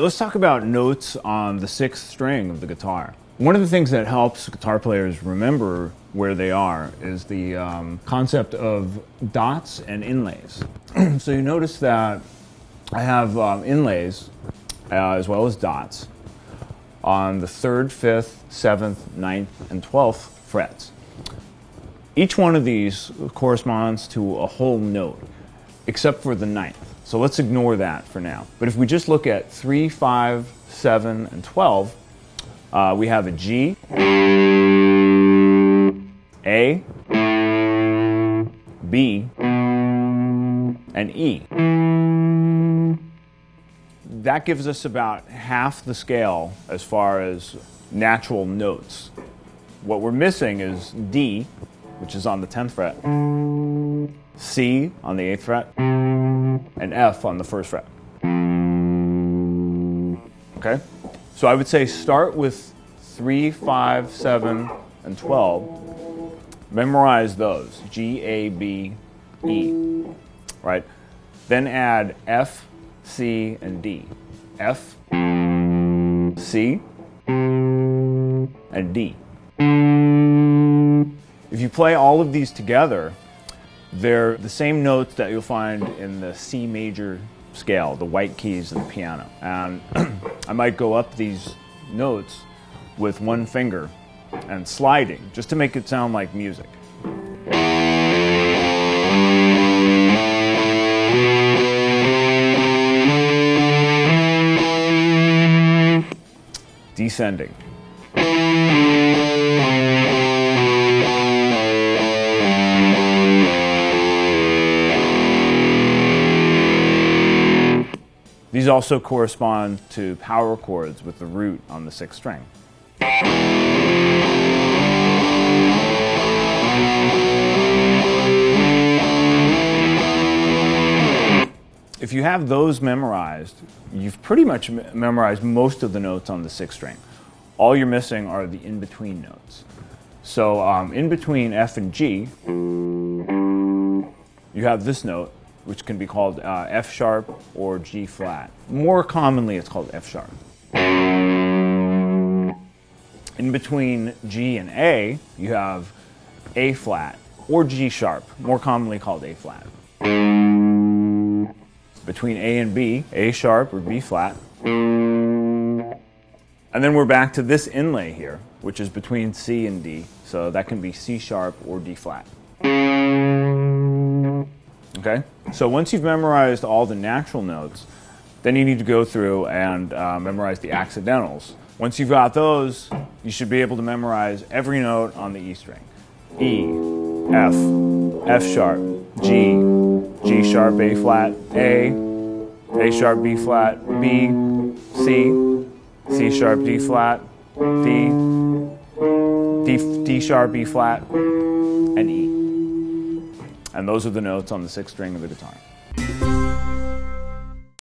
let's talk about notes on the sixth string of the guitar. One of the things that helps guitar players remember where they are is the um, concept of dots and inlays. so you notice that I have um, inlays uh, as well as dots on the third, fifth, seventh, ninth, and twelfth frets. Each one of these corresponds to a whole note, except for the ninth. So let's ignore that for now. But if we just look at 3, 5, 7, and 12, uh, we have a G, A, B, and E. That gives us about half the scale as far as natural notes. What we're missing is D, which is on the 10th fret, C on the 8th fret, and F on the 1st fret. Okay? So I would say start with 3, 5, 7, and 12. Memorize those G, A, B, E. Right? Then add F, C, and D. F, C, and D. If you play all of these together, they're the same notes that you'll find in the C major scale, the white keys of the piano. And I might go up these notes with one finger and sliding just to make it sound like music. Descending. Also correspond to power chords with the root on the sixth string. If you have those memorized, you've pretty much memorized most of the notes on the sixth string. All you're missing are the in-between notes. So um, in between F and G, you have this note, which can be called uh, F sharp or G flat. More commonly, it's called F sharp. In between G and A, you have A flat or G sharp, more commonly called A flat. Between A and B, A sharp or B flat. And then we're back to this inlay here, which is between C and D, so that can be C sharp or D flat. Okay? So once you've memorized all the natural notes, then you need to go through and uh, memorize the accidentals. Once you've got those, you should be able to memorize every note on the E string. E, F, F sharp, G, G sharp, A flat, A, A sharp, B flat, B, C, C sharp, D flat, D, D, D sharp, B flat, and E. And those are the notes on the sixth string of the guitar.